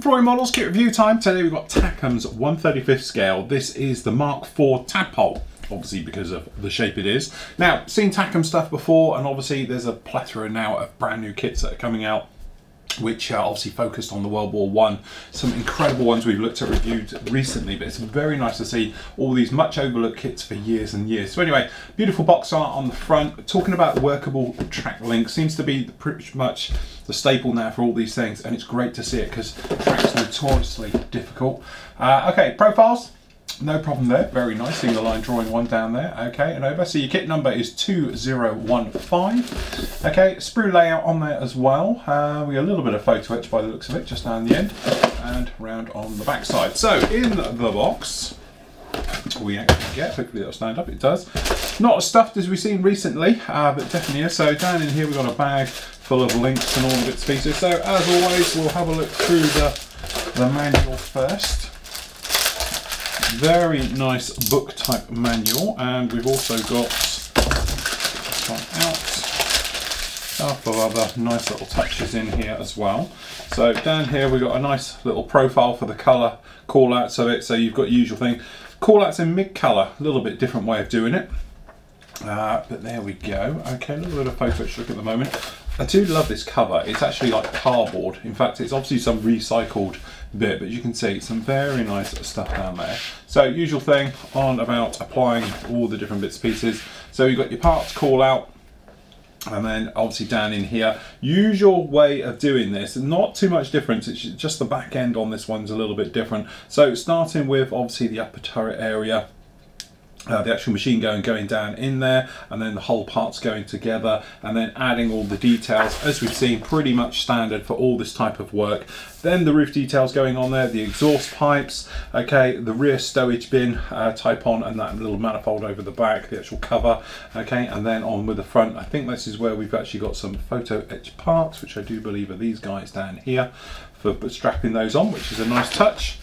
Flory Models, kit review time. Today we've got Takom's 135th scale. This is the Mark IV tadpole, obviously because of the shape it is. Now, seen Tackham stuff before, and obviously there's a plethora now of brand new kits that are coming out which uh, obviously focused on the World War One. Some incredible ones we've looked at reviewed recently, but it's very nice to see all these much overlooked kits for years and years. So anyway, beautiful box art on the front. Talking about workable track links seems to be pretty much the staple now for all these things, and it's great to see it because track's notoriously difficult. Uh, okay, profiles. No problem there, very nice, single line drawing one down there, okay, and over. So your kit number is 2015. Okay, sprue layout on there as well. Uh, we got a little bit of photo etch by the looks of it, just down the end, and round on the back side. So, in the box, we actually get, hopefully that'll stand up, it does. Not as stuffed as we've seen recently, uh, but definitely is. So down in here we've got a bag full of links and all the bits and pieces. So as always, we'll have a look through the, the manual first very nice book type manual and we've also got one out. A couple of other nice little touches in here as well. So down here we've got a nice little profile for the color call outs of it. So you've got usual thing. Call outs in mid color a little bit different way of doing it. Uh, but there we go. Okay a little bit of photo look at the moment. I do love this cover. It's actually like cardboard. In fact, it's obviously some recycled bit, but you can see some very nice stuff down there. So usual thing on about applying all the different bits pieces. So you've got your parts call out, and then obviously down in here usual way of doing this not too much difference it's just the back end on this one's a little bit different so starting with obviously the upper turret area uh, the actual machine going going down in there and then the whole parts going together and then adding all the details as we've seen pretty much standard for all this type of work. Then the roof details going on there the exhaust pipes okay the rear stowage bin uh, type on and that little manifold over the back the actual cover okay and then on with the front. I think this is where we've actually got some photo etch parts which I do believe are these guys down here for strapping those on which is a nice touch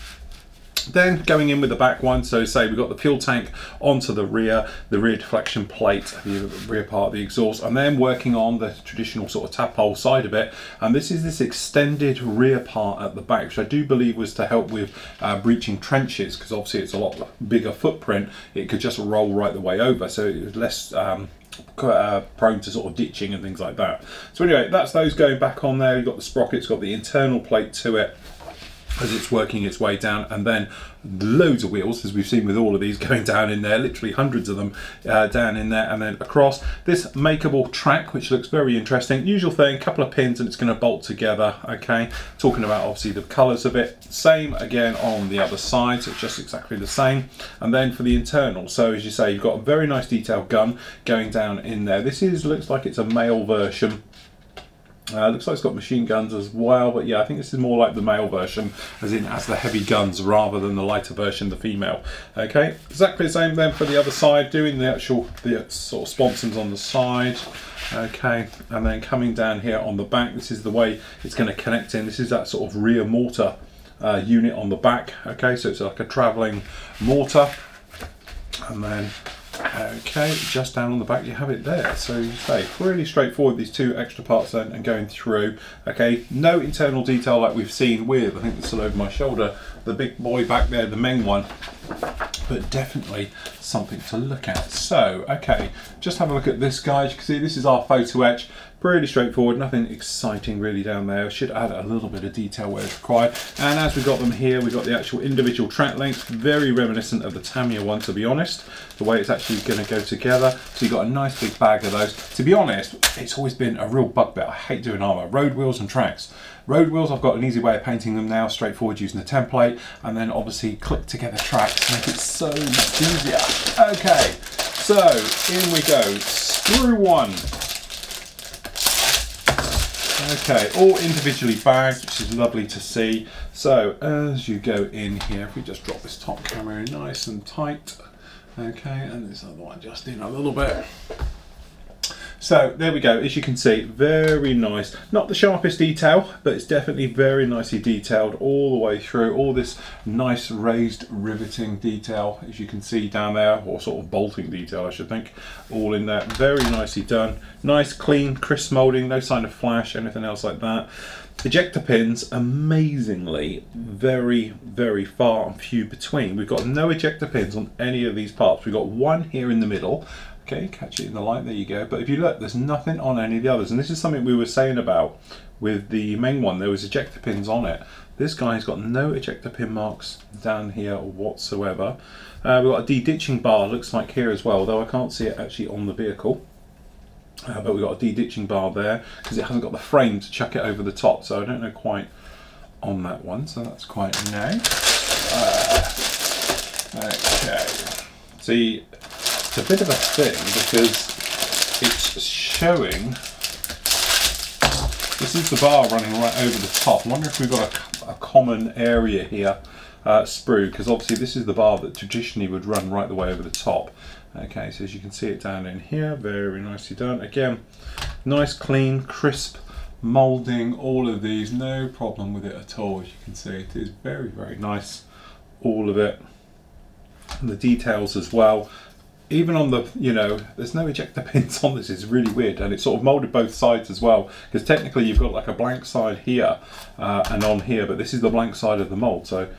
then going in with the back one, so say we've got the fuel tank onto the rear, the rear deflection plate, the rear part of the exhaust, and then working on the traditional sort of tadpole side of it. And this is this extended rear part at the back, which I do believe was to help with uh, breaching trenches, because obviously it's a lot bigger footprint. It could just roll right the way over, so it was less um, uh, prone to sort of ditching and things like that. So anyway, that's those going back on there. You've got the sprockets, got the internal plate to it as it's working its way down. And then loads of wheels as we've seen with all of these going down in there literally hundreds of them uh, down in there and then across. This makeable track which looks very interesting. Usual thing couple of pins and it's going to bolt together okay? Talking about obviously the colors of it. Same again on the other side so it's just exactly the same. And then for the internal so as you say you've got a very nice detailed gun going down in there. This is looks like it's a male version uh, looks like it's got machine guns as well, but yeah, I think this is more like the male version, as in as the heavy guns rather than the lighter version, the female. Okay, exactly the same then for the other side, doing the actual the sort of sponsons on the side. Okay, and then coming down here on the back, this is the way it's going to connect in. This is that sort of rear mortar uh, unit on the back. Okay, so it's like a travelling mortar, and then Okay, just down on the back you have it there. So you say, really straightforward, these two extra parts then and going through. Okay, no internal detail like we've seen with, I think this is over my shoulder, the big boy back there, the Meng one, but definitely something to look at. So, okay, just have a look at this guys. You can see this is our photo etch. Pretty straightforward, nothing exciting really down there. Should add a little bit of detail where it's required. And as we got them here, we've got the actual individual track links, very reminiscent of the Tamiya one, to be honest, the way it's actually going to go together. So you've got a nice big bag of those. To be honest, it's always been a real bugbear. I hate doing armour. Road wheels and tracks. Road wheels, I've got an easy way of painting them now, straightforward using the template, and then obviously click together tracks, make it so much easier. Okay, so in we go. sprue one. Okay, all individually bagged, which is lovely to see. So as you go in here, if we just drop this top camera in nice and tight, okay, and this other one just in a little bit. So there we go, as you can see, very nice. Not the sharpest detail, but it's definitely very nicely detailed all the way through. All this nice raised riveting detail, as you can see down there, or sort of bolting detail, I should think, all in there. Very nicely done. Nice, clean, crisp moulding, no sign of flash, anything else like that. Ejector pins, amazingly, very, very far and few between. We've got no ejector pins on any of these parts. We've got one here in the middle. Okay, catch it in the light, there you go. But if you look, there's nothing on any of the others. And this is something we were saying about with the Meng one. There was ejector pins on it. This guy's got no ejector pin marks down here whatsoever. Uh, we've got a de-ditching bar, looks like here as well, though I can't see it actually on the vehicle. Uh, but we've got a de-ditching bar there because it hasn't got the frame to chuck it over the top so I don't know quite on that one so that's quite nice. Uh, okay. See it's a bit of a thing because it's showing this is the bar running right over the top. I wonder if we've got a, a common area here uh, sprue because obviously this is the bar that traditionally would run right the way over the top Okay, so as you can see it down in here, very nicely done. Again, nice, clean, crisp moulding, all of these, no problem with it at all, as you can see. It is very, very nice, all of it. And the details as well. Even on the, you know, there's no ejector pins on this, it's really weird. And it's sort of moulded both sides as well, because technically you've got like a blank side here uh, and on here, but this is the blank side of the mould. So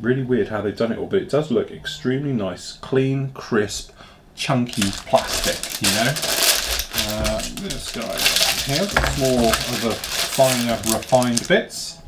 really weird how they've done it all, but it does look extremely nice, clean, crisp, chunky plastic, you know. Uh, this guy here, it's more of the finer, refined bits.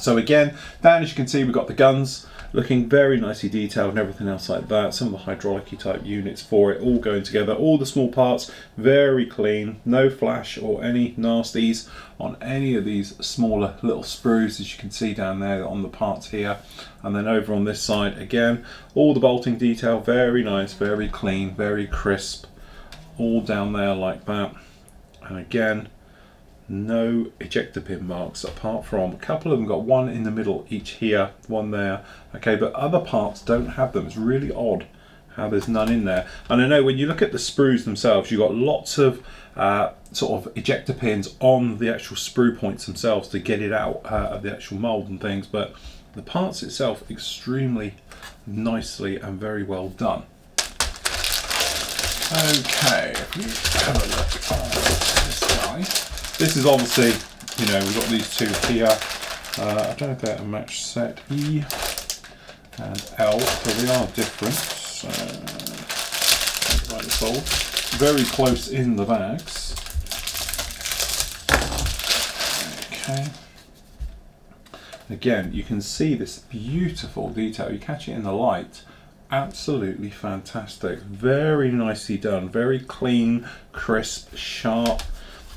So again, down as you can see, we've got the guns looking very nicely detailed and everything else like that. Some of the hydraulic type units for it all going together. All the small parts very clean, no flash or any nasties on any of these smaller little sprues as you can see down there on the parts here. And then over on this side again, all the bolting detail very nice, very clean, very crisp. All down there like that. And again, no ejector pin marks apart from a couple of them. Got one in the middle each here one there. Okay but other parts don't have them. It's really odd how there's none in there. And I know when you look at the sprues themselves you've got lots of uh, sort of ejector pins on the actual sprue points themselves to get it out uh, of the actual mold and things but the parts itself extremely nicely and very well done. Okay if we have a look at this guy this is obviously, you know, we've got these two here. Uh, I don't know if they're a match set E and L, so they are different. So, like Very close in the bags. Okay. Again, you can see this beautiful detail. You catch it in the light absolutely fantastic very nicely done very clean crisp sharp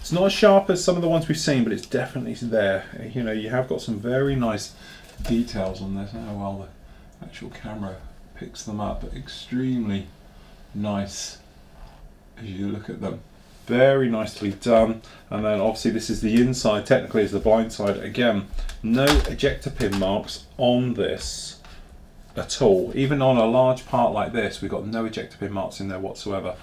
it's not as sharp as some of the ones we've seen, but it's definitely there. You know, you have got some very nice details on this. How well the actual camera picks them up, but extremely nice as you look at them. Very nicely done. And then obviously this is the inside, technically is the blind side. Again, no ejector pin marks on this at all. Even on a large part like this, we've got no ejector pin marks in there whatsoever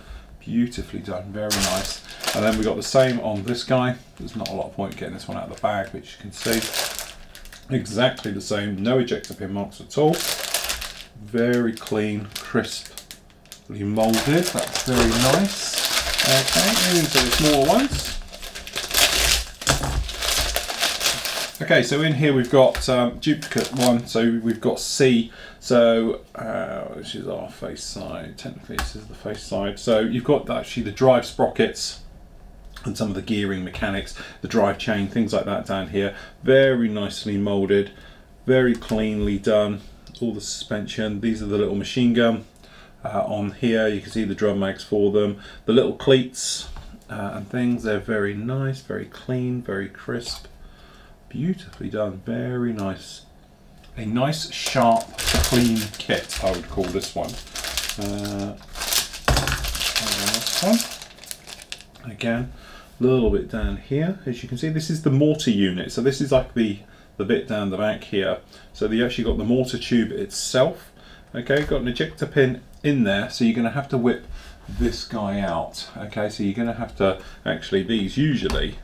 beautifully done very nice and then we got the same on this guy. There's not a lot of point getting this one out of the bag which you can see. Exactly the same. No ejector pin marks at all. Very clean crisply molded. That's very nice. Okay into the smaller ones. Okay, so in here we've got um, duplicate one, so we've got C, so uh, is our face side. Technically, this is the face side. So you've got actually the drive sprockets and some of the gearing mechanics, the drive chain, things like that down here. Very nicely molded, very cleanly done. All the suspension. These are the little machine gun uh, on here. You can see the drum mags for them. The little cleats uh, and things. They're very nice, very clean, very crisp. Beautifully done, very nice. A nice, sharp, clean kit, I would call this one. Uh, one. Again, little bit down here. As you can see, this is the mortar unit. So this is like the, the bit down the back here. So you actually got the mortar tube itself. Okay, got an ejector pin in there, so you're going to have to whip this guy out. Okay, so you're going to have to, actually these usually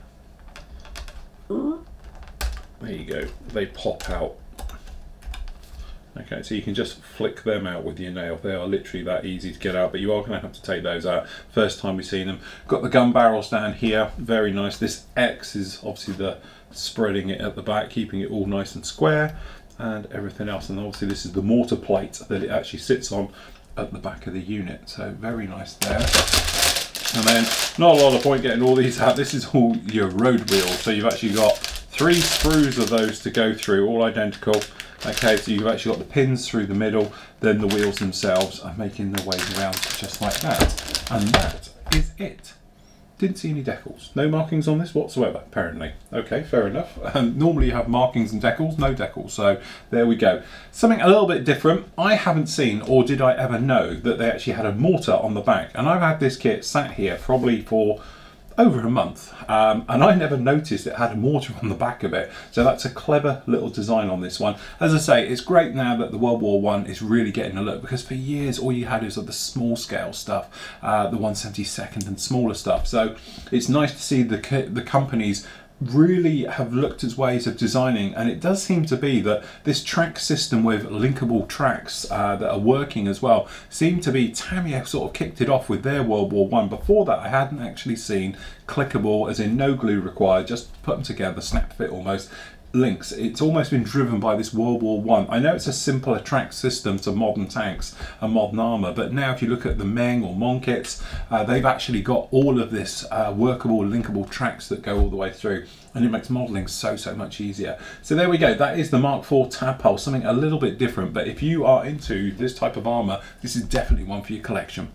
there you go, they pop out. Okay, so you can just flick them out with your nail. They are literally that easy to get out, but you are going to have to take those out. First time we've seen them. Got the gun barrels down here, very nice. This X is obviously the spreading it at the back, keeping it all nice and square and everything else. And obviously this is the mortar plate that it actually sits on at the back of the unit. So very nice there. And then not a lot of point getting all these out. This is all your road wheels. So you've actually got three sprues of those to go through, all identical. Okay, so you've actually got the pins through the middle, then the wheels themselves are making their way around just like that. And that is it. Didn't see any decals. No markings on this whatsoever, apparently. Okay, fair enough. Um, normally you have markings and decals, no decals. So there we go. Something a little bit different. I haven't seen, or did I ever know, that they actually had a mortar on the back. And I've had this kit sat here probably for over a month um, and I never noticed it had a mortar on the back of it. So that's a clever little design on this one. As I say it's great now that the World War One is really getting a look because for years all you had was the small scale stuff uh, the 172nd and smaller stuff. So it's nice to see the, the companies really have looked at ways of designing and it does seem to be that this track system with linkable tracks uh, that are working as well seem to be Tamiya sort of kicked it off with their World War One. Before that I hadn't actually seen clickable as in no glue required just put them together snap fit almost links. It's almost been driven by this World War One. I. I know it's a simpler track system to modern tanks and modern armour, but now if you look at the Meng or Mon kits, uh, they've actually got all of this uh, workable, linkable tracks that go all the way through, and it makes modelling so, so much easier. So there we go. That is the Mark IV Tadpole, something a little bit different, but if you are into this type of armour, this is definitely one for your collection.